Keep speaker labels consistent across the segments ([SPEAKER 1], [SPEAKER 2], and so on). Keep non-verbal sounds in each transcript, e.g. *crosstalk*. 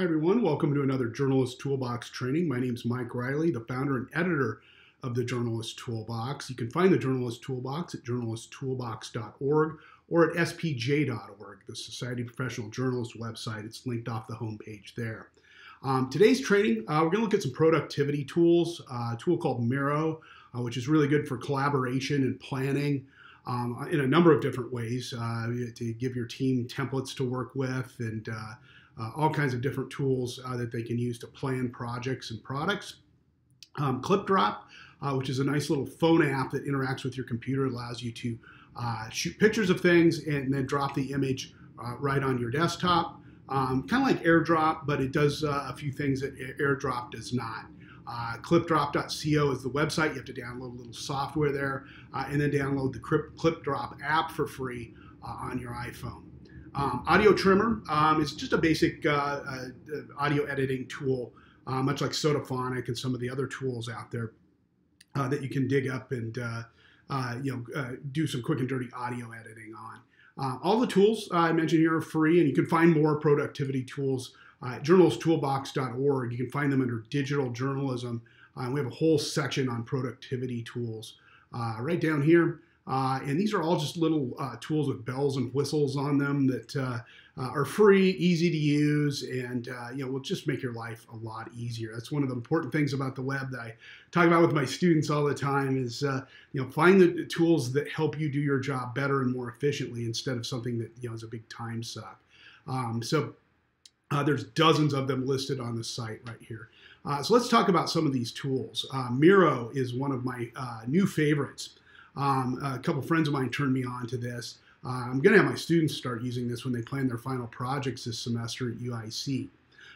[SPEAKER 1] Hi, everyone. Welcome to another Journalist Toolbox training. My name is Mike Reilley, the founder and editor of the Journalist Toolbox. You can find the Journalist Toolbox at journalisttoolbox.org or at spj.org, the Society of Professional Journalists website. It's linked off the homepage there. Um, today's training, uh, we're going to look at some productivity tools, uh, a tool called Miro, uh, which is really good for collaboration and planning. Um, in a number of different ways uh, to give your team templates to work with and uh, all kinds of different tools uh, that they can use to plan projects and products. Um, ClipDrop, uh, which is a nice little phone app that interacts with your computer, allows you to uh, shoot pictures of things and then drop the image uh, right on your desktop. Um, kind of like AirDrop, but it does uh, a few things that AirDrop does not. Uh, clipdrop.co is the website. You have to download a little software there uh, and then download the ClipDrop app for free uh, on your iPhone. Um, audio Trimmer um, is just a basic uh, uh, audio editing tool, uh, much like Sodaphonic and some of the other tools out there uh, that you can dig up and uh, uh, you know do some quick and dirty audio editing on. all the tools I mentioned here are free, and you can find more productivity tools at journalisttoolbox.org. You can find them under digital journalism. we have a whole section on productivity tools right down here. Uh, and these are all just little uh, tools with bells and whistles on them that uh, uh are free, easy to use, and uh, you know will just make your life a lot easier. That's one of the important things about the web that I talk about with my students all the time. Is uh, you know find the tools that help you do your job better and more efficiently instead of something that you know is a big time suck. Um, so there's dozens of them listed on the site right here. so let's talk about some of these tools. Miro is one of my new favorites. Um, a couple friends of mine turned me on to this. Uh, I'm going to have my students start using this when they plan their final projects this semester at UIC.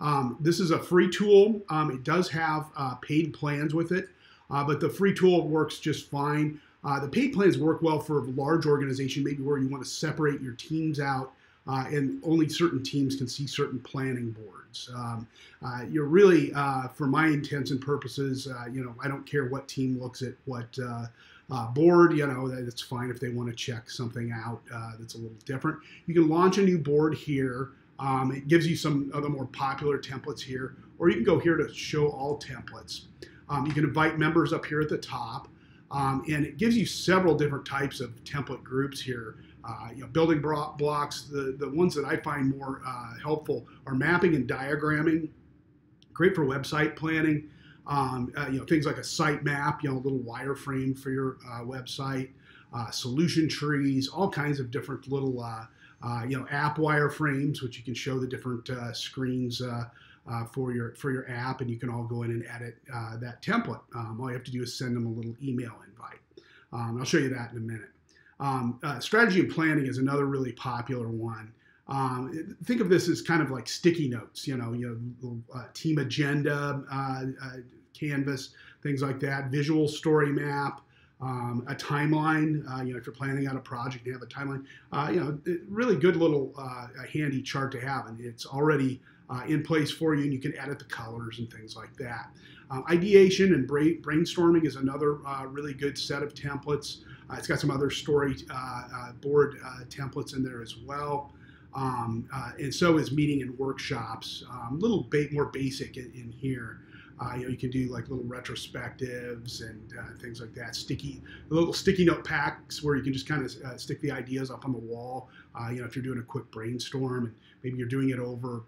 [SPEAKER 1] Um, this is a free tool. Um, it does have uh, paid plans with it, uh, but the free tool works just fine. Uh, the paid plans work well for a large organization, maybe where you want to separate your teams out uh, and only certain teams can see certain planning boards. Um, uh, you're really, for my intents and purposes, you know, I don't care what team looks at what uh, board, you know, that's fine if they want to check something out uh, that's a little different. You can launch a new board here. Um, it gives you some of the more popular templates here, or you can go here to show all templates. Um, you can invite members up here at the top, um, and it gives you several different types of template groups here. Uh, you know, building blocks, the, the ones that I find more uh, helpful are mapping and diagramming, great for website planning. Um, uh, you know, things like a site map, you know, a little wireframe for your uh, website, uh, solution trees, all kinds of different little, uh, uh, you know, app wireframes, which you can show the different uh, screens for your for your app, and you can all go in and edit that template. Um, all you have to do is send them a little email invite. Um, I'll show you that in a minute. Um, strategy and planning is another really popular one. Um, think of this as kind of like sticky notes, you know, you know, uh, team agenda, uh, uh, canvas, things like that, visual story map, um, a timeline. Uh, you know, if you're planning out a project, you have a timeline. Uh, you know, really good little uh, handy chart to have, and it's already in place for you, and you can edit the colors and things like that. Um, ideation and brainstorming is another really good set of templates. it's got some other story board templates in there as well. Um, uh, and so is meeting and workshops. A um, little bit more basic in, in here. Uh, you know, you can do like little retrospectives and uh, things like that. Sticky, little sticky note packs where you can just kind of uh, stick the ideas up on the wall. Uh, you know, if you're doing a quick brainstorm and maybe you're doing it over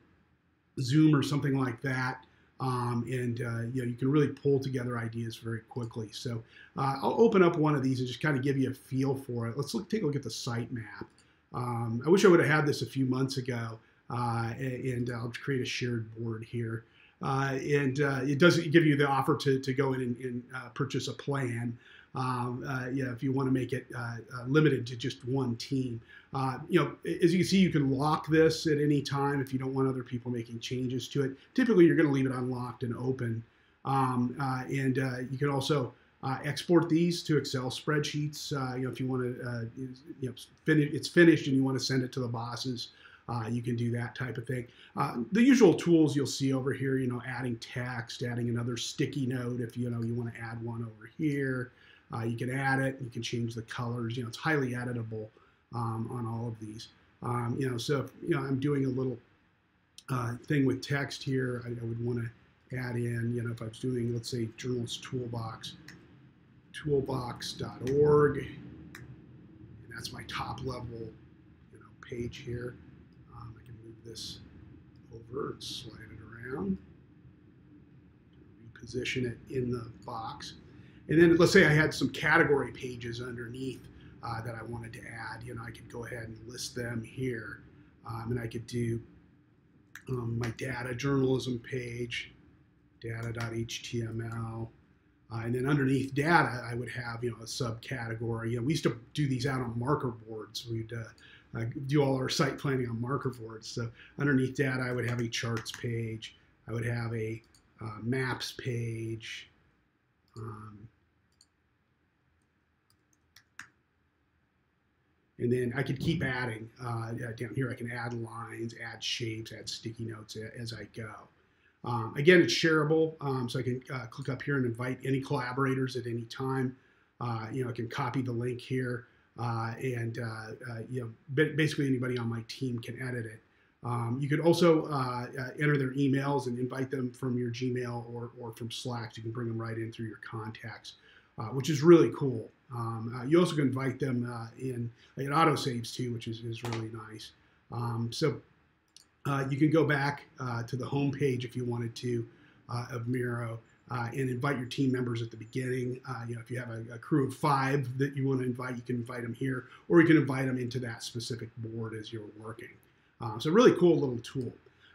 [SPEAKER 1] Zoom or something like that. Um, and uh, you know, you can really pull together ideas very quickly. So uh, I'll open up one of these and just kind of give you a feel for it. Let's look, take a look at the site map. Um, I wish I would have had this a few months ago, and I'll create a shared board here. Uh, and uh, it doesn't give you the offer to, to go in and, and uh, purchase a plan. Um, yeah, if you want to make it limited to just one team. you know, as you can see, you can lock this at any time if you don't want other people making changes to it. Typically, you're going to leave it unlocked and open. Um, and you can also uh, export these to Excel spreadsheets. Uh, you know, if you want to, uh, you know, finish, it's finished and you want to send it to the bosses, uh, you can do that type of thing. Uh, the usual tools you'll see over here, you know, adding text, adding another sticky note. If you know you want to add one over here, uh, you can add it. You can change the colors. You know, it's highly editable um, on all of these. Um, you know, so if, you know, I'm doing a little uh, thing with text here, I, I would want to add in, you know, if I was doing, let's say, journalist toolbox, toolbox.org, and that's my top level, you know, page here. Um, I can move this over and slide it around, reposition it in the box. And then let's say I had some category pages underneath uh, that I wanted to add. You know, I could go ahead and list them here. Um, and I could do um, my data journalism page, data.html. Uh, and then underneath data, I would have you know a subcategory. You know, we used to do these out on marker boards. We'd uh, uh, do all our site planning on marker boards. So underneath that, I would have a charts page. I would have a uh, maps page. Um, And then I could keep adding uh, down here. I can add lines, add shapes, add sticky notes as I go. Um, again, it's shareable, um, so I can uh, click up here and invite any collaborators at any time. Uh, you know, I can copy the link here, uh, and uh, uh, you know, basically anybody on my team can edit it. Um, you could also enter their emails and invite them from your Gmail or, or from Slack. You can bring them right in through your contacts, which is really cool. Um, uh, you also can invite them uh, in. It auto saves too, which is, is really nice. Um, so uh, you can go back uh, to the home page if you wanted to uh, of Miro uh, and invite your team members at the beginning. you know, if you have a, a, crew of five that you want to invite, you can invite them here, or you can invite them into that specific board as you're working. so really cool little tool.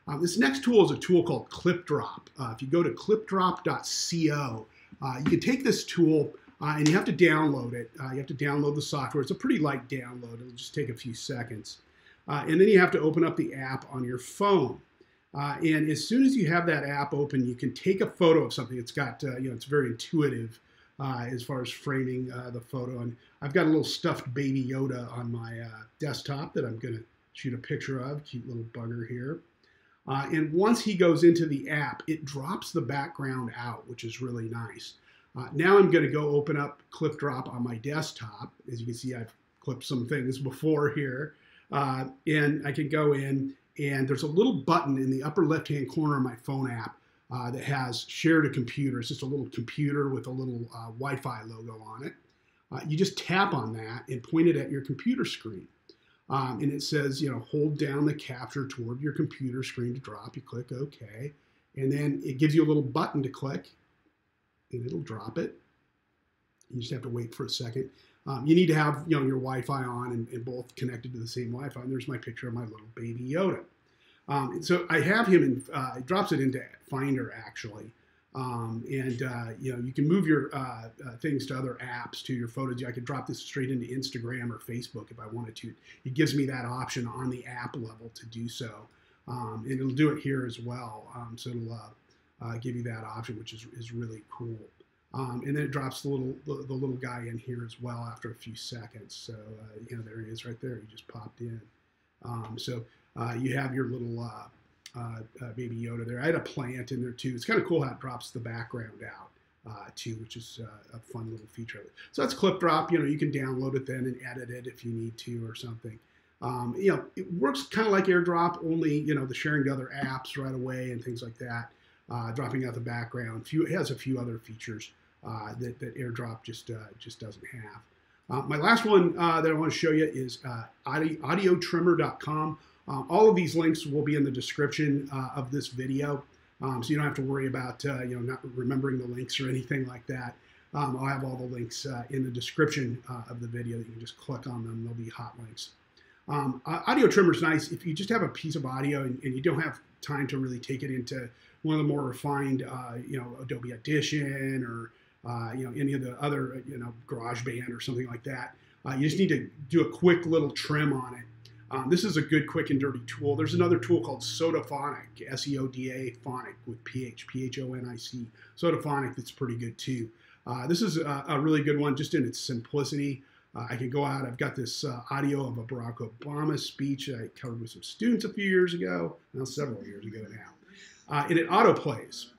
[SPEAKER 1] Um, this next tool is a tool called ClipDrop. if you go to clipdrop.co, you can take this tool uh, and you have to download it. Uh, you have to download the software. It's a pretty light download. It'll just take a few seconds. Uh, and then you have to open up the app on your phone. Uh, and as soon as you have that app open, you can take a photo of something. It's got, uh, you know, it's very intuitive uh, as far as framing the photo. And I've got a little stuffed baby Yoda on my desktop that I'm going to shoot a picture of. Cute little bugger here. and once he goes into the app, it drops the background out, which is really nice. Uh, now I'm going to go open up ClipDrop on my desktop. As you can see, I've clipped some things *laughs* before here. Uh, and I can go in and there's a little button in the upper left-hand corner of my phone app uh, that has share to computer. It's just a little computer with a little uh, Wi-Fi logo on it. Uh, you just tap on that and point it at your computer screen. Um, and it says, you know, hold down the capture toward your computer screen to drop. You click OK. And then it gives you a little button to click and it'll drop it. You just have to wait for a second. Um, you need to have you know your Wi-Fi on and, and, both connected to the same Wi-Fi. And there's my picture of my little baby Yoda. Um, so I have him and Uh, it drops it into Finder actually, um, and uh, you know you can move your uh, uh things to other apps to your photos. I could drop this straight into Instagram or Facebook if I wanted to. It gives me that option on the app level to do so, um, and it'll do it here as well. Um, so it'll uh, uh, give you that option, which is, is really cool. Um, and then it drops the little the, the, little guy in here as well after a few seconds. So uh, you know there he is right there. He just popped in. Um, so uh, you have your little uh, uh, uh, baby Yoda there. I had a plant in there too. It's kind of cool how it drops the background out. too, which is a fun little feature of it. So that's ClipDrop. You know, you can download it then and edit it if you need to or something. Um, you know, it works kind of like AirDrop, only you know the sharing to other apps right away and things like that dropping out the background. Few, it has a few other features uh, that, that AirDrop just uh, just doesn't have. Uh, my last one uh, that I want to show you is uh, audio, audiotrimmer.com. all of these links will be in the description of this video, um, so you don't have to worry about you know not remembering the links or anything like that. Um, I'll have all the links in the description of the video. That you can just click on them; they'll be hot links. Um, audio trimmer is nice if you just have a piece of audio and, and, you don't have time to really take it into one of the more refined, uh, you know, Adobe Audition or uh, you know any of the other, you know, GarageBand or something like that. Uh, you just need to do a quick little trim on it. Um, this is a good, quick, and dirty tool. There's another tool called Sodaphonic, S-E-O-D-A Phonic with P-H, P-H-O-N-I-C. Sodaphonic that's pretty good too. Uh, this is a, a, really good one just in its simplicity. Uh, I can go out. I've got this uh, audio of a Barack Obama speech I covered with some students a few years ago, now several years ago now, uh, and it auto plays.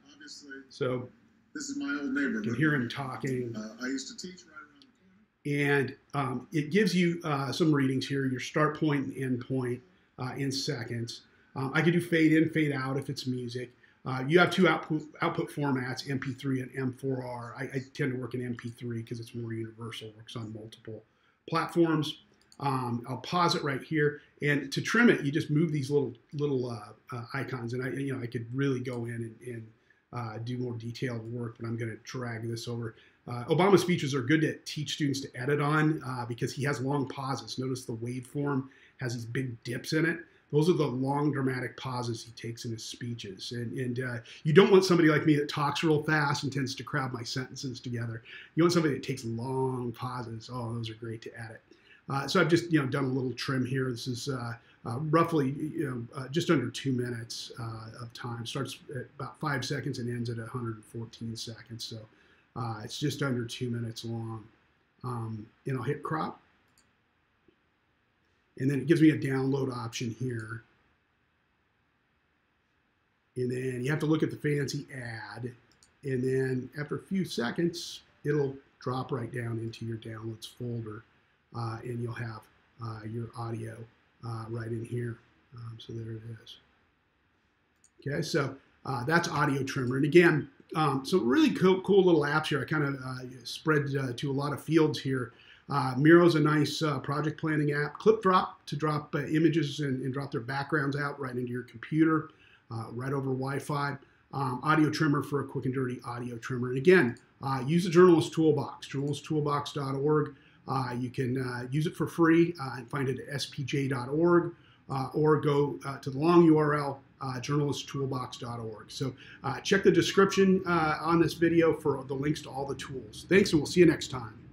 [SPEAKER 1] So
[SPEAKER 2] this is my old neighborhood.
[SPEAKER 1] You can hear him talking.
[SPEAKER 2] Uh, I used to teach right around
[SPEAKER 1] the corner. And um, it gives you uh, some readings here: your start point and end point uh, in seconds. Um, I could do fade in, fade out if it's music. Uh, you have two output output formats, MP3 and M4R. I, I tend to work in MP3 because it's more universal, works on multiple platforms. Um, I'll pause it right here, and to trim it, you just move these little little uh, uh, icons, and I you know I could really go in and, and uh, do more detailed work, but I'm going to drag this over. Uh, Obama's speeches are good to teach students to edit on uh, because he has long pauses. Notice the waveform has these big dips in it. Those are the long dramatic pauses he takes in his speeches. And, and uh, you don't want somebody like me that talks real fast and tends to crowd my sentences together. You want somebody that takes long pauses. Oh, those are great to edit. Uh, so I've just you know done a little trim here. This is uh, roughly you know uh, just under two minutes uh, of time. Starts at about five seconds and ends at 114 seconds. So uh, it's just under two minutes long. Um, and I'll hit crop and then it gives me a download option here. And then you have to look at the fancy ad. And then after a few seconds, it'll drop right down into your downloads folder. Uh, and you'll have uh, your audio uh, right in here. Um, so there it is. Okay, so uh, that's Audio Trimmer. And again, um, so really cool, cool little apps here. I kind of uh, spread uh, to a lot of fields here. Uh, Miro is a nice uh, project planning app. ClipDrop to drop uh, images and, and, drop their backgrounds out right into your computer, right over Wi-Fi. Um, audio trimmer for a quick and dirty audio trimmer. And again, use the Journalist Toolbox, journalisttoolbox.org. Uh, you can use it for free and find it at spj.org or go to the long URL uh, journalisttoolbox.org. So uh, check the description uh, on this video for the links to all the tools. Thanks, and we'll see you next time.